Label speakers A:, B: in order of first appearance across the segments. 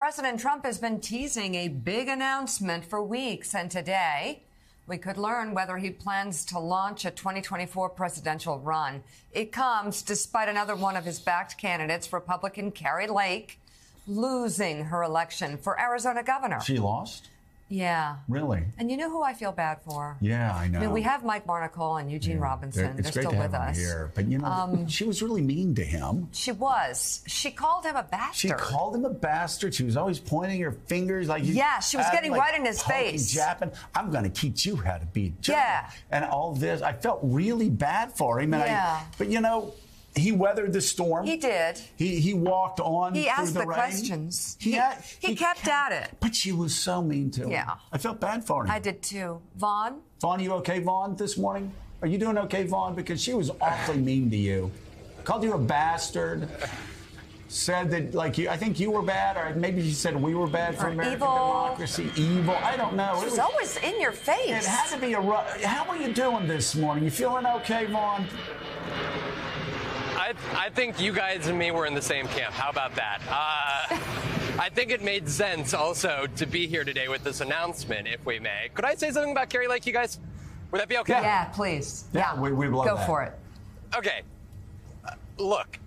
A: President Trump has been teasing a big announcement for weeks, and today we could learn whether he plans to launch a 2024 presidential run. It comes despite another one of his backed candidates, Republican Kari Lake, losing her election for Arizona governor.
B: She lost?
A: Yeah.
B: Really?
A: And you know who I feel bad for?
B: Yeah, I know.
A: I mean, we have Mike Barnicle and Eugene
B: Yeah.
A: Robinson.
B: They're-
A: They're, still
B: to have
A: with
B: them
A: us. Um,
B: here, but you know, she was really mean to him.
A: She was. She called him a bastard.
B: She called him a bastard. She was always pointing her fingers like
A: Yeah, she was
B: acting
A: getting right in his face.
B: Japping. I'm going to teach you how to be German."
A: Yeah.
B: And all this, I felt really bad for him. And
A: Yeah.
B: I, but you know, he weathered the storm.
A: He did.
B: He he walked on.
A: He
B: through
A: asked
B: the,
A: the questions.
B: He
A: He-
B: a-
A: he kept at it.
B: But she was so mean to him.
A: Yeah.
B: I felt bad for him.
A: I did too. Vaughn?
B: Vaughn, you okay, Vaughn, this morning? Are you doing okay, Vaughn? Because she was awfully mean to you. Called you a bastard. Said that, like, you, I think you were bad, or maybe she said we were bad for
A: Or
B: American
A: evil.
B: democracy. Evil. I don't know. It
A: She's
B: was-
A: always in your face.
B: It had to be a. How are you doing this morning? You feeling okay, Vaughn?
C: I, I think you guys and me were in the same camp. How about that? Uh, I think it made sense also to be here today with this announcement, if we may. Could I say something about Kari Lake, you guys? Would that be okay?
A: yeah, please.
B: Yeah, we- we love
A: Go
B: that.
A: for it.
C: Okay. Uh, look,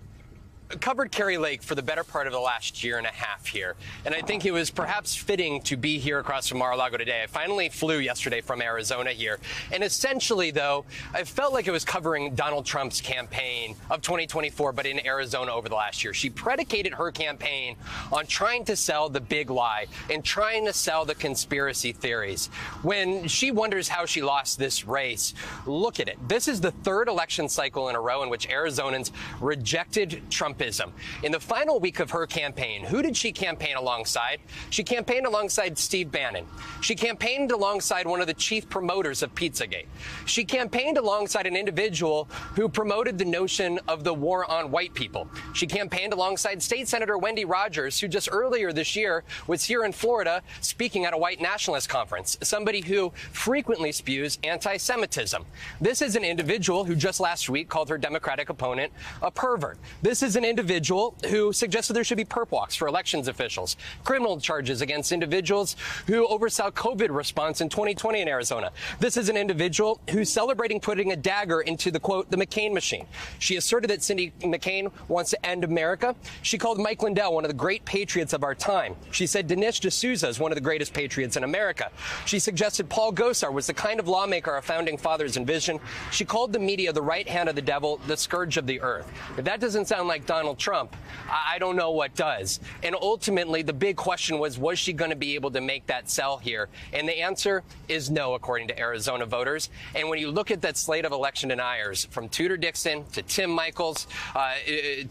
C: covered Kari Lake for the better part of the last year and a half here, and I think it was perhaps fitting to be here across from Mar-a-Lago today. I finally flew yesterday from Arizona here, and essentially, though, I felt like it was covering Donald Trump's campaign of 2024, but in Arizona over the last year. She predicated her campaign on trying to sell the big lie and trying to sell the conspiracy theories. When she wonders how she lost this race, look at it. This is the third election cycle in a row in which Arizonans rejected Trumpism. In the final week of her campaign, who did she campaign alongside? She campaigned alongside Steve Bannon. She campaigned alongside one of the chief promoters of Pizzagate. She campaigned alongside an individual who promoted the notion of the war on white people. She campaigned alongside State Senator Wendy Rogers, who just earlier this year was here in Florida speaking at a white nationalist conference, somebody who frequently spews anti-Semitism. This is an individual who just last week called her Democratic opponent a pervert. This is an individual who suggested there should be perp walks for elections officials, criminal charges against individuals who oversaw COVID response in 2020 in Arizona. This is an individual who's celebrating putting a dagger into the quote, the McCain machine. She asserted that Cindy McCain wants to end America. She called Mike Lindell one of the great patriots of our time. She said Dinesh D'Souza is one of the greatest patriots in America. She suggested Paul Gosar was the kind of lawmaker our founding fathers envisioned. She called the media the right hand of the devil, the scourge of the earth. If that doesn't sound like Donald Trump, I, I don't know what does. And ultimately, the big question was, was she going to be able to make that sell here? And the answer is no, according to Arizona voters. And when you look at that slate of election deniers, from Tudor Dixon to Tim Michels uh,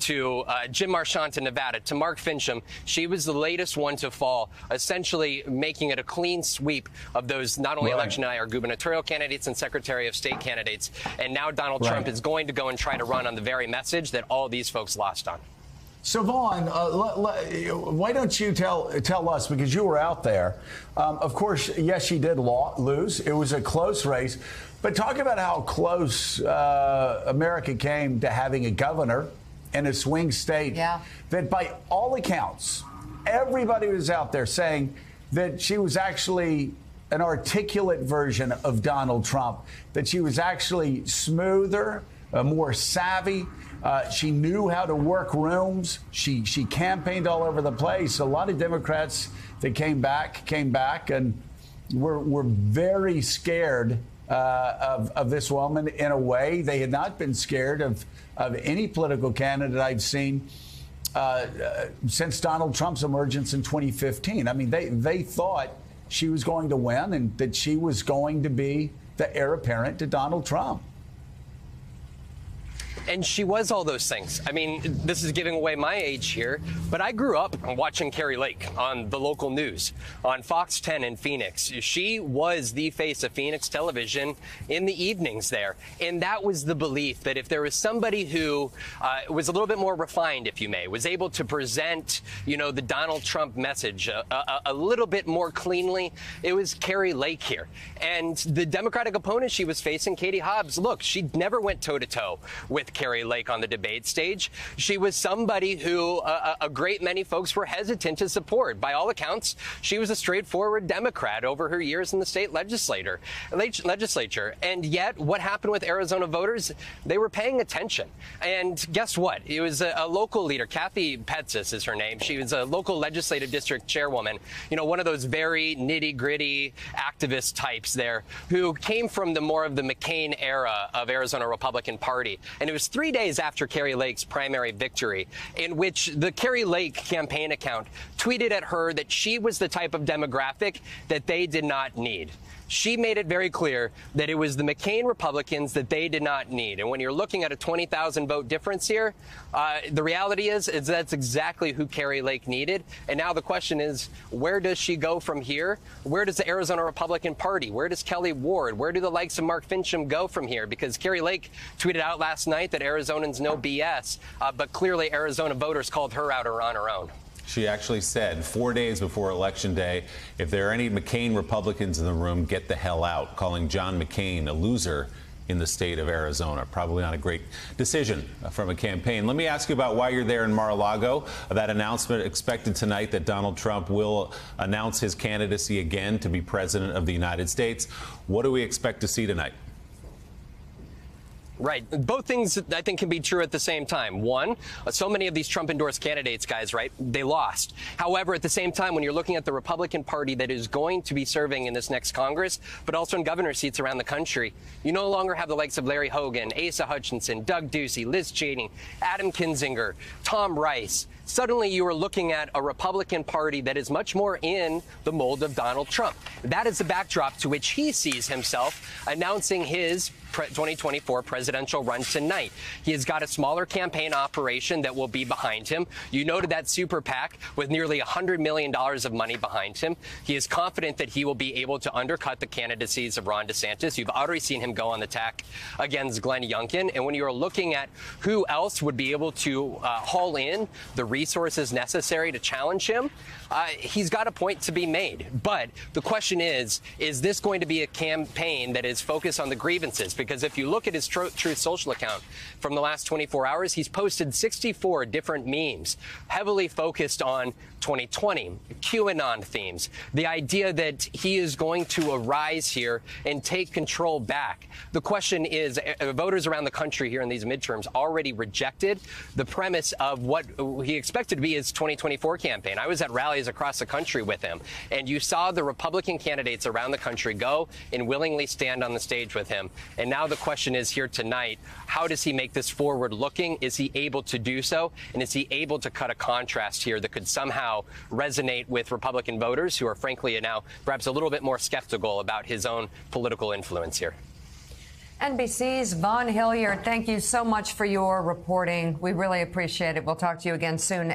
C: to uh, Jim Marchant in Nevada to Mark Finchem, she was the latest one to fall, essentially making it a clean sweep of those not only
B: Right.
C: election denier gubernatorial candidates and Secretary of State candidates. And now Donald
B: Right.
C: Trump is going to go and try to run on the very message that all these folks lost on.
B: So Vaughn, uh, le- le- why don't you tell tell us because you were out there? Um, of course, yes, she did lo- lose. It was a close race, but talk about how close uh, America came to having a governor in a swing state.
A: Yeah.
B: That, by all accounts, everybody was out there saying that she was actually an articulate version of Donald Trump. That she was actually smoother, uh, more savvy. Uh, she knew how to work rooms. She she campaigned all over the place. A lot of Democrats that came back came back and were were very scared uh, of of this woman. In a way, they had not been scared of of any political candidate I've seen. Uh, uh, since Donald Trump's emergence in 2015, I mean, they they thought she was going to win and that she was going to be the heir apparent to Donald Trump.
C: And she was all those things. I mean, this is giving away my age here, but I grew up watching Kari Lake on the local news on Fox 10 in Phoenix. She was the face of Phoenix television in the evenings there. And that was the belief that if there was somebody who uh, was a little bit more refined, if you may, was able to present, you know, the Donald Trump message a, a, a little bit more cleanly, it was Kari Lake here. And the Democratic opponent she was facing, Katie Hobbs, look, she never went toe to toe with Kari Lake on the debate stage. She was somebody who uh, a great many folks were hesitant to support. By all accounts, she was a straightforward Democrat over her years in the state legislature. Legislature, and yet, what happened with Arizona voters? They were paying attention. And guess what? It was a, a local leader, Kathy Petsas is her name. She was a local legislative district chairwoman. You know, one of those very nitty gritty activist types there who came from the more of the McCain era of Arizona Republican Party. And it was three days after Kari Lake's primary victory in which the Kari Lake campaign account tweeted at her that she was the type of demographic that they did not need she made it very clear that it was the McCain Republicans that they did not need. And when you're looking at a 20,000 vote difference here, uh, the reality is, is that's exactly who Kari Lake needed. And now the question is, where does she go from here? Where does the Arizona Republican Party? Where does Kelli Ward? Where do the likes of Mark Finchem go from here? Because Kari Lake tweeted out last night that Arizonans know BS, uh, but clearly Arizona voters called her out or on her own.
D: She actually said four days before Election Day, if there are any McCain Republicans in the room, get the hell out, calling John McCain a loser in the state of Arizona. Probably not a great decision from a campaign. Let me ask you about why you're there in Mar-a-Lago. That announcement expected tonight that Donald Trump will announce his candidacy again to be president of the United States. What do we expect to see tonight?
C: Right. Both things I think can be true at the same time. One, so many of these Trump endorsed candidates, guys, right, they lost. However, at the same time, when you're looking at the Republican Party that is going to be serving in this next Congress, but also in governor seats around the country, you no longer have the likes of Larry Hogan, Asa Hutchinson, Doug Ducey, Liz Cheney, Adam Kinzinger, Tom Rice. Suddenly, you are looking at a Republican Party that is much more in the mold of Donald Trump. That is the backdrop to which he sees himself announcing his 2024 presidential run tonight. He has got a smaller campaign operation that will be behind him. You noted that super PAC with nearly $100 million of money behind him. He is confident that he will be able to undercut the candidacies of Ron DeSantis. You've already seen him go on the tack against Glenn Youngkin. And when you're looking at who else would be able to uh, haul in the resources necessary to challenge him, uh, he's got a point to be made. But the question is, is this going to be a campaign that is focused on the grievances? Because if you look at his tr- Truth Social account from the last 24 hours, he's posted 64 different memes, heavily focused on 2020, QAnon themes, the idea that he is going to arise here and take control back. The question is, uh, voters around the country here in these midterms already rejected the premise of what he expected to be his 2024 campaign. I was at rallies across the country with him, and you saw the Republican candidates around the country go and willingly stand on the stage with him. And now the question is here tonight, how does he make this forward looking? Is he able to do so? And is he able to cut a contrast here that could somehow resonate with Republican voters who are frankly now perhaps a little bit more skeptical about his own political influence here?
A: NBC's Vaughn Hillyard, thank you so much for your reporting. We really appreciate it. We'll talk to you again soon.